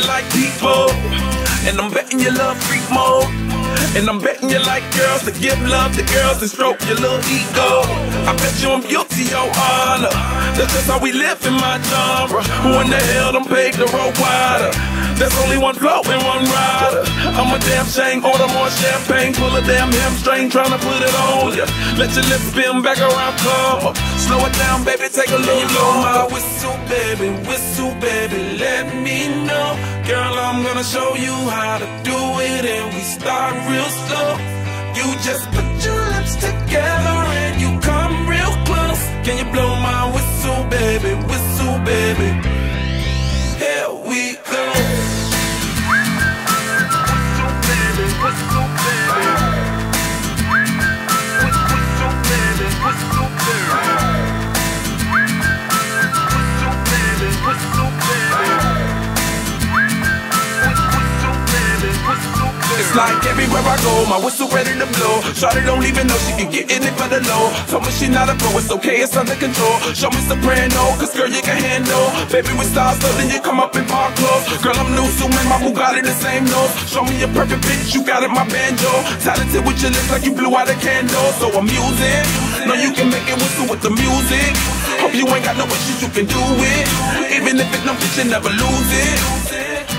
you like people, and I'm betting you love freak mode. And I'm betting you like girls to give love to girls and stroke your little ego. I bet you I'm guilty, your honor. That's just how we live in my genre. Who in the hell done paved the road wider? There's only one flow and one rider. I'm a damn shame, order more champagne, pull a damn hamstring, trying to put it on ya. Let your lips spin back around, come up. Slow it down, baby, take a little my whistle, baby, whistle, baby, let me know. Girl, I'm gonna show you how to do it, and we start real slow. You just put your lips together It's like everywhere I go, my whistle ready to blow. Shawty don't even know she can get in it for the low. Told me she not a pro, it's okay, it's under control. Show me soprano, cause girl, you can handle. Baby, we start so then you come up in park clothes. Girl, I'm new, so man, my Bugatti the same nose. Show me a perfect bitch, you got it, my banjo. Talented with your lips like you blew out a candle. So I'm using, know you can make it whistle with the music. Hope you ain't got no issues, you can do it. Even if it don't fit, you never lose it.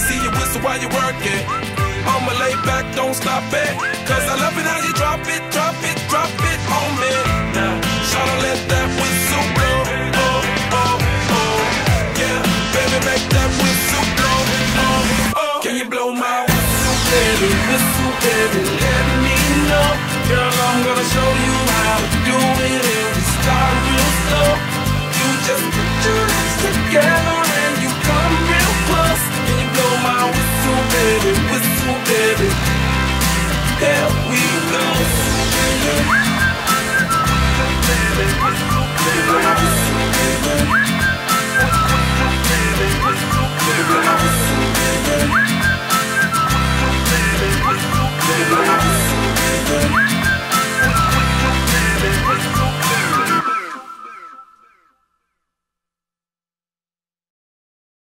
can see you whistle while you work it. I'ma lay back, don't stop it. Cause I love it how you drop it, drop it, drop it on me. Now, try to let that whistle blow. Oh, oh, oh. Yeah, baby, make that whistle blow. Oh, oh. Can you blow my whistle, baby? Whistle, baby.